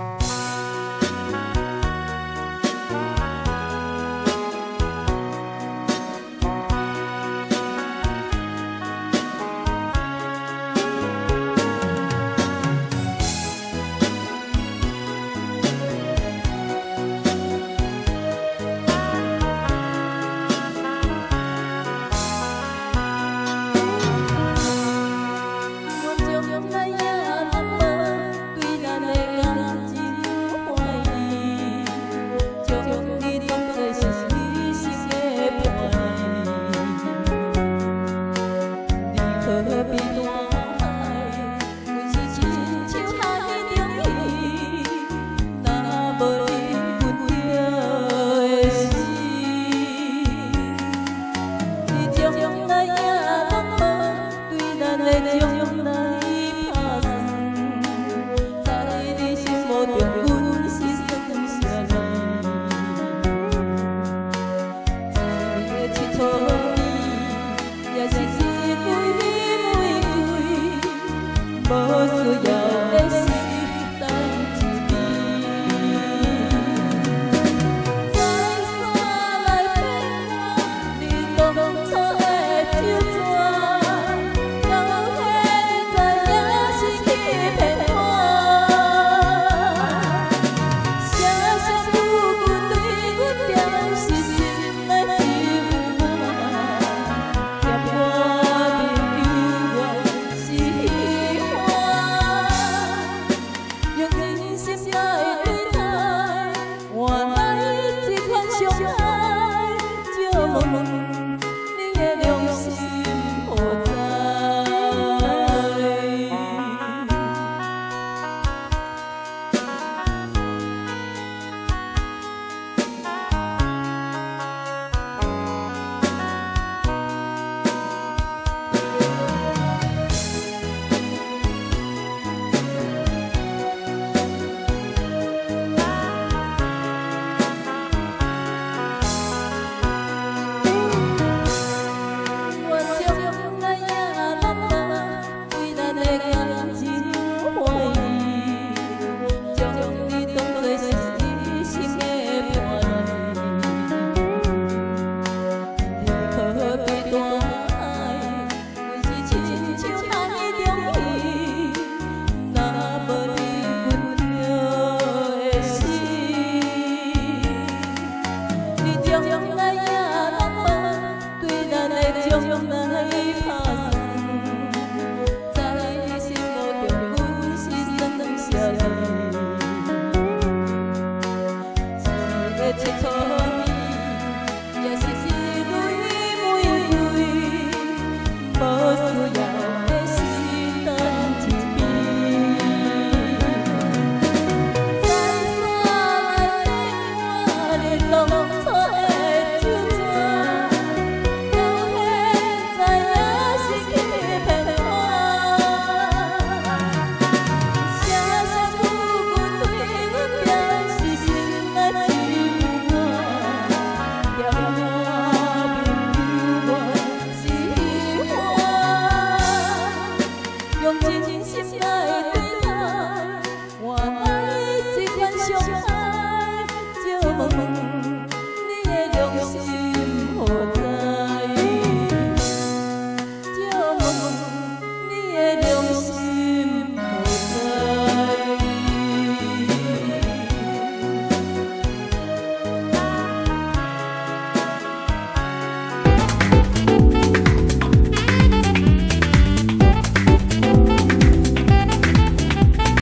Bye. to talk. 我爱尽管伤害，只问你的良心何？